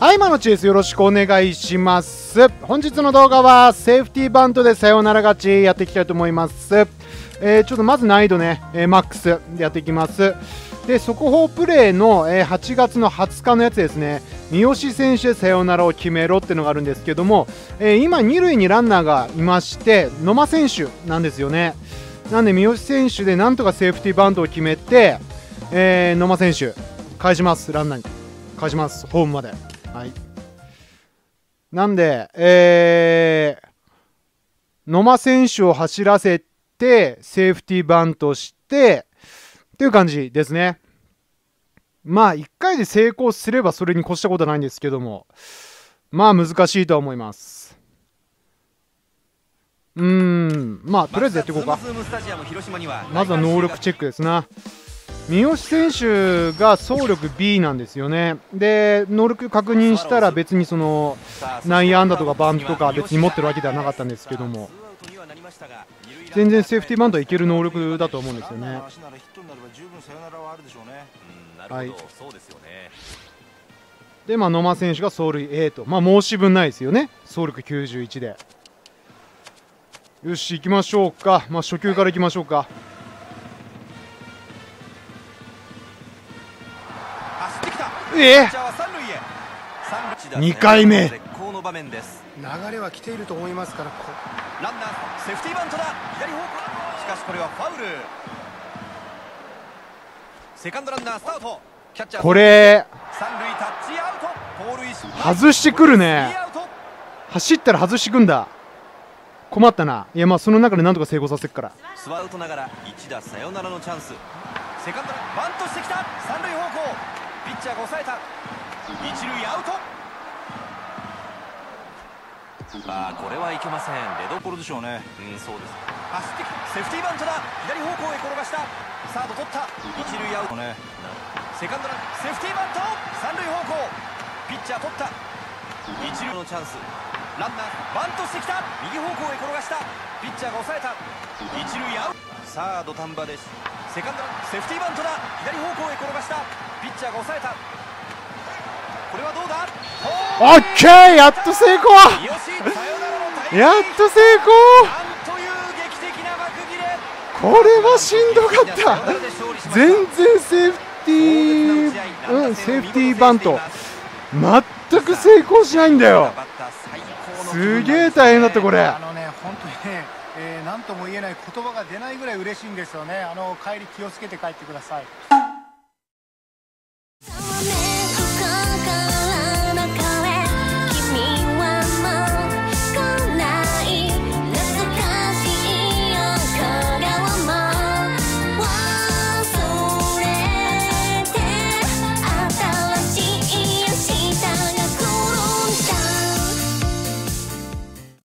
はい、今のチェイスよろしくお願いします。本日の動画はセーフティーバントでさよなら勝ちやっていきたいと思います。えーちょっとまず難易度ね、えーマックスでやっていきます。で、速報プレーの、えー8月の20日のやつですね、三好選手でさよならを決めろっていうのがあるんですけども、えー今、二塁にランナーがいまして、野間選手なんですよね。なんで、三好選手でなんとかセーフティーバントを決めて、えー野間選手、返します、ランナーに。返します、ホームまで。はい。なんで、えー、野間選手を走らせて、セーフティーバントして、っていう感じですね。まあ、1回で成功すればそれに越したことはないんですけども、まあ、難しいとは思います。うーん、まあ、とりあえずやっていこうか。まずは能力チェックですな。三好選手が走力 B なんですよね。で、能力確認したら別にその内野安打とかバントとか別に持ってるわけではなかったんですけども、全然セーフティーバントはいける能力だと思うんですよね。はいでまあ、野間選手が走塁 A と、まあ、申し分ないですよね。走力91で。よし、行きましょうか。まあ、初球から行きましょうか。え？ーは三塁へ。三塁二回目。絶好の場面です。流れは来ていると思いますから。こランナーセーフティーバントだ。左方向。しかしこれはファウル。セカンドランナースタート。キャッチャーこれ、三塁タッチアウト。盗塁失敗外してくるね。走ったら外してくんだ。困ったな。いや、まあ、その中でなんとか成功させるから。スワウトながら一打サヨナラのチャンス。セカンドランバントしてきた。三塁方向ピッチャーが抑えた。一塁アウト。あーこれはいけません。レドこれでしょうね。うんそうです。走ってきセーフティーバントだ。左方向へ転がした。サード取った。一塁アウト。ね。セカンドラン。セーフティーバント。三塁方向。ピッチャー取った。一塁。のチャンス。ランナーバントしてきた。右方向へ転がした。ピッチャーが抑えた。一塁アウトさあ土壇場です。セカンドセーフティーバントだ。左方向へ転がした。ピッチャーが抑えた。これはどうだ？オッケー。やっと成功！やっと成功これはしんどかった。全然セーフティー、うん、セーフティーバント。全く成功しないんだよ。すげえ大変だったこれ。あのね本当にね、えー、何とも言えない言葉が出ないぐらい嬉しいんですよね。あの帰り気をつけて帰ってください。